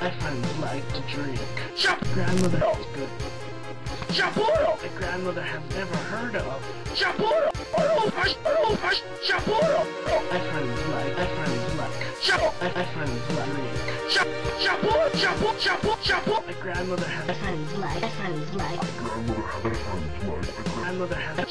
My friends like to drink. Grandmother is good. My grandmother has never heard of. My friends like. My friends like. My, my friends like. My grandmother has. My friends like, my friends like, My grandmother has never